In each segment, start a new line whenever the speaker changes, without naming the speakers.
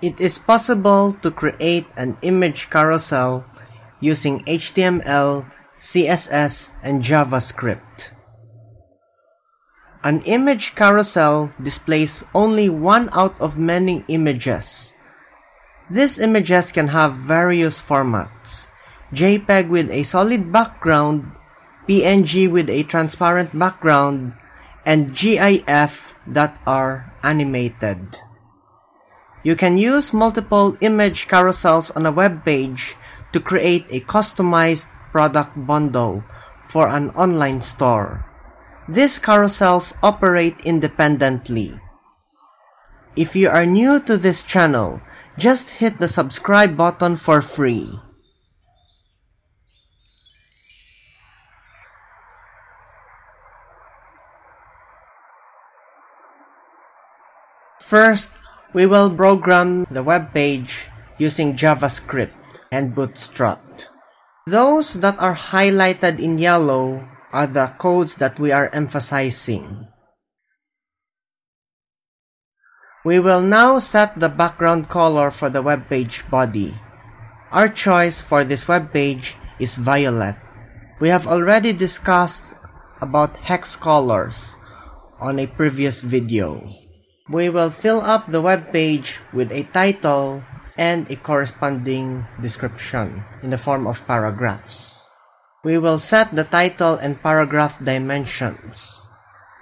It is possible to create an image carousel using HTML, CSS, and JavaScript. An image carousel displays only one out of many images. These images can have various formats. JPEG with a solid background, PNG with a transparent background, and GIF that are animated. You can use multiple image carousels on a web page to create a customized product bundle for an online store. These carousels operate independently. If you are new to this channel, just hit the subscribe button for free. First, we will program the web page using JavaScript and Bootstrap. Those that are highlighted in yellow are the codes that we are emphasizing. We will now set the background color for the web page body. Our choice for this web page is violet. We have already discussed about hex colors on a previous video. We will fill up the web page with a title and a corresponding description in the form of paragraphs. We will set the title and paragraph dimensions.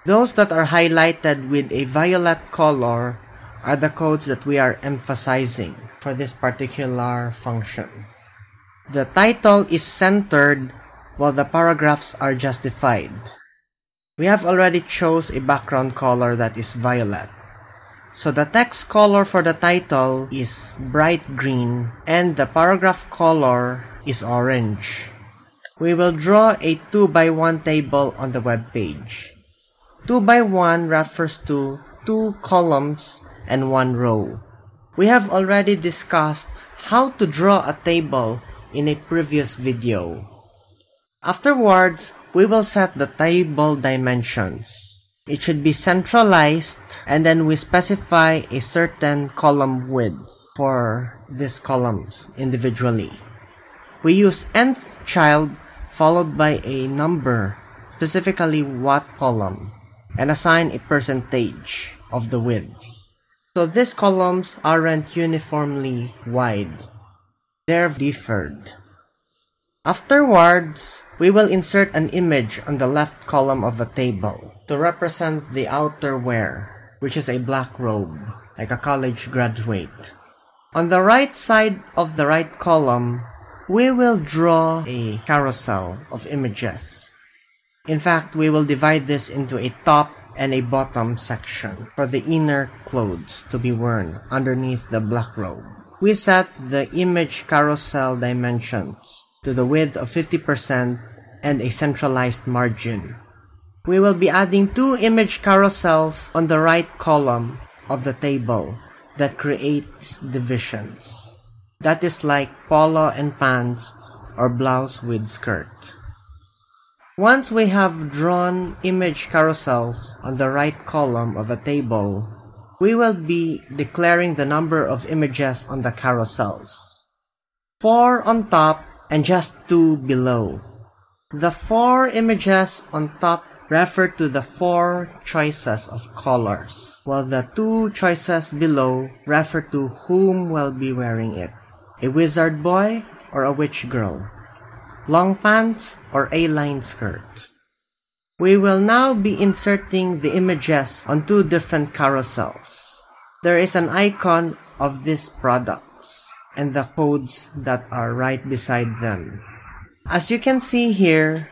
Those that are highlighted with a violet color are the codes that we are emphasizing for this particular function. The title is centered while the paragraphs are justified. We have already chose a background color that is violet. So the text color for the title is bright green and the paragraph color is orange. We will draw a 2 by 1 table on the web page. 2 by 1 refers to two columns and one row. We have already discussed how to draw a table in a previous video. Afterwards, we will set the table dimensions. It should be centralized and then we specify a certain column width for these columns individually. We use nth child followed by a number, specifically what column, and assign a percentage of the width. So these columns aren't uniformly wide. They're differed. Afterwards, we will insert an image on the left column of a table to represent the outerwear, which is a black robe, like a college graduate. On the right side of the right column, we will draw a carousel of images. In fact, we will divide this into a top and a bottom section for the inner clothes to be worn underneath the black robe. We set the image carousel dimensions to the width of 50% and a centralized margin. We will be adding two image carousels on the right column of the table that creates divisions. That is like polo and pants or blouse with skirt. Once we have drawn image carousels on the right column of a table, we will be declaring the number of images on the carousels. Four on top and just two below. The four images on top refer to the four choices of colors, while the two choices below refer to whom will be wearing it. A wizard boy or a witch girl. Long pants or A-line skirt. We will now be inserting the images on two different carousels. There is an icon of these products and the codes that are right beside them. As you can see here,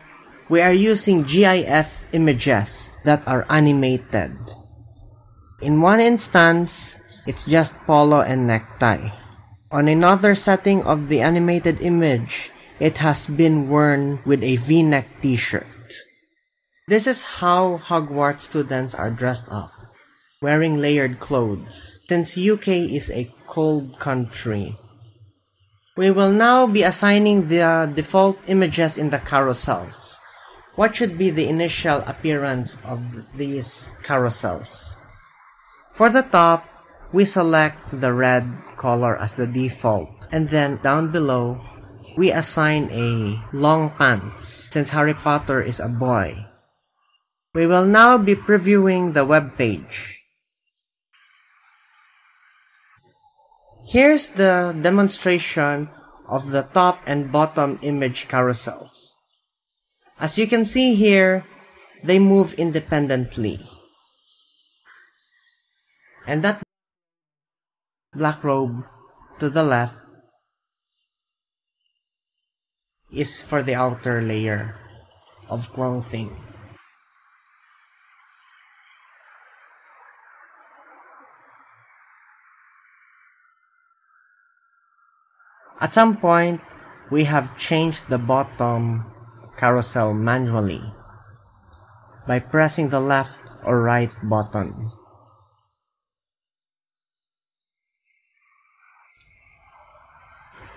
we are using GIF images that are animated. In one instance, it's just polo and necktie. On another setting of the animated image, it has been worn with a v-neck t-shirt. This is how Hogwarts students are dressed up, wearing layered clothes, since UK is a cold country we will now be assigning the default images in the carousels. What should be the initial appearance of these carousels? For the top, we select the red color as the default. And then down below, we assign a long pants since Harry Potter is a boy. We will now be previewing the web page. Here's the demonstration of the top and bottom image carousels. As you can see here, they move independently. And that black robe to the left is for the outer layer of clothing. At some point, we have changed the bottom carousel manually by pressing the left or right button.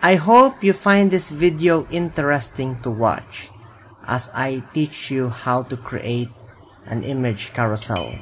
I hope you find this video interesting to watch as I teach you how to create an image carousel.